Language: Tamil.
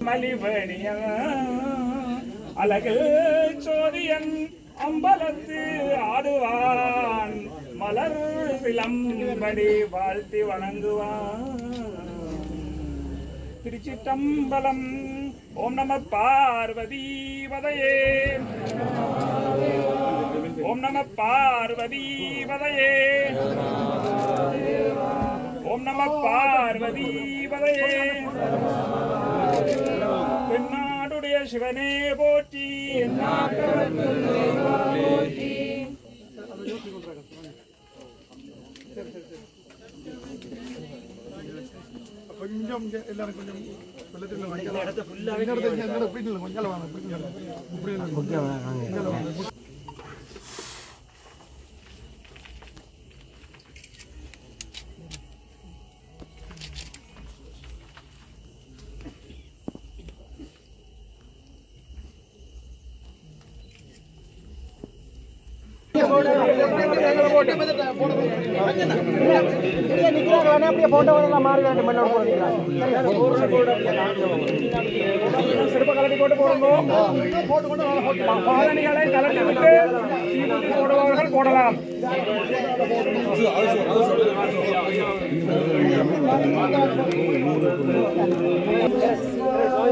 மலிவணிய அழகில் சோதியன் அம்பலத்து ஆடுவான் மலர் விளம்படி வாழ்த்தி வணங்குவான். திருச்சிட்டம்பலம் ஓம் நம பார்வதி வதையே ஓம் நம பார்வதி வதையே ஓம் நம பார்வதி வதையே பெண்ணாடுடைய சிவனே போற்றி. கொஞ்சம் இங்க எல்லாரும் கொஞ்சம் வெள்ளத்துல வாங்க போயிட்டு கொஞ்சம் வாங்க போயிட்டு இப்படி இல்லை. சிறப்பு கலட்டி போட்டு போடுங்க பாதணிகளை கலட்டி விட்டு தீபத்தி போடுபவர்கள் போடலாம் ஆ